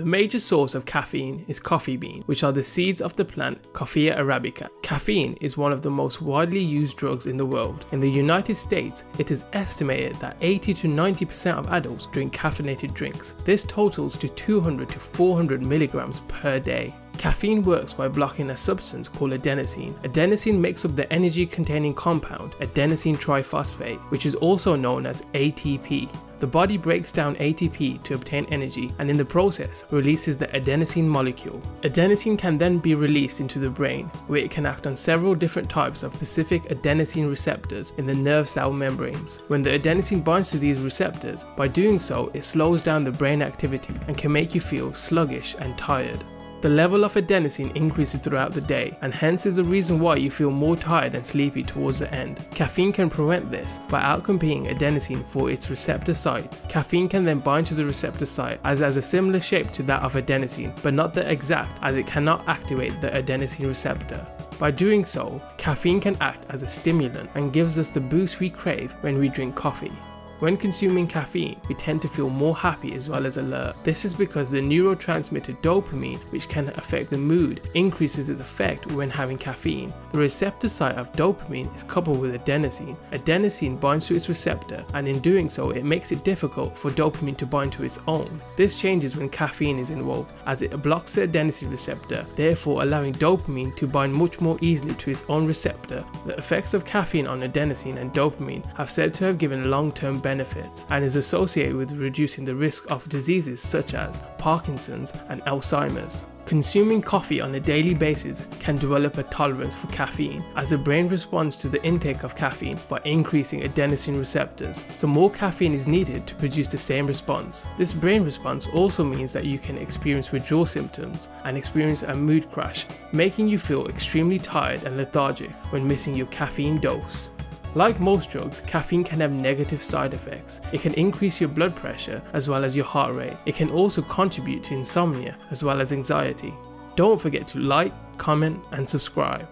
The major source of caffeine is coffee bean, which are the seeds of the plant Coffea arabica. Caffeine is one of the most widely used drugs in the world. In the United States, it is estimated that 80 to 90% of adults drink caffeinated drinks. This totals to 200 to 400 milligrams per day. Caffeine works by blocking a substance called adenosine. Adenosine makes up the energy containing compound, adenosine triphosphate, which is also known as ATP. The body breaks down ATP to obtain energy and in the process releases the adenosine molecule. Adenosine can then be released into the brain where it can act on several different types of specific adenosine receptors in the nerve cell membranes. When the adenosine binds to these receptors, by doing so it slows down the brain activity and can make you feel sluggish and tired. The level of adenosine increases throughout the day, and hence is the reason why you feel more tired and sleepy towards the end. Caffeine can prevent this by outcompeting adenosine for its receptor site. Caffeine can then bind to the receptor site as it has a similar shape to that of adenosine, but not the exact as it cannot activate the adenosine receptor. By doing so, caffeine can act as a stimulant and gives us the boost we crave when we drink coffee. When consuming caffeine, we tend to feel more happy as well as alert. This is because the neurotransmitter dopamine, which can affect the mood, increases its effect when having caffeine. The receptor site of dopamine is coupled with adenosine. Adenosine binds to its receptor, and in doing so, it makes it difficult for dopamine to bind to its own. This changes when caffeine is involved, as it blocks the adenosine receptor, therefore allowing dopamine to bind much more easily to its own receptor. The effects of caffeine on adenosine and dopamine have said to have given long-term benefits benefits and is associated with reducing the risk of diseases such as Parkinson's and Alzheimer's. Consuming coffee on a daily basis can develop a tolerance for caffeine as the brain responds to the intake of caffeine by increasing adenosine receptors, so more caffeine is needed to produce the same response. This brain response also means that you can experience withdrawal symptoms and experience a mood crash, making you feel extremely tired and lethargic when missing your caffeine dose. Like most drugs, caffeine can have negative side effects. It can increase your blood pressure as well as your heart rate. It can also contribute to insomnia as well as anxiety. Don't forget to like, comment, and subscribe.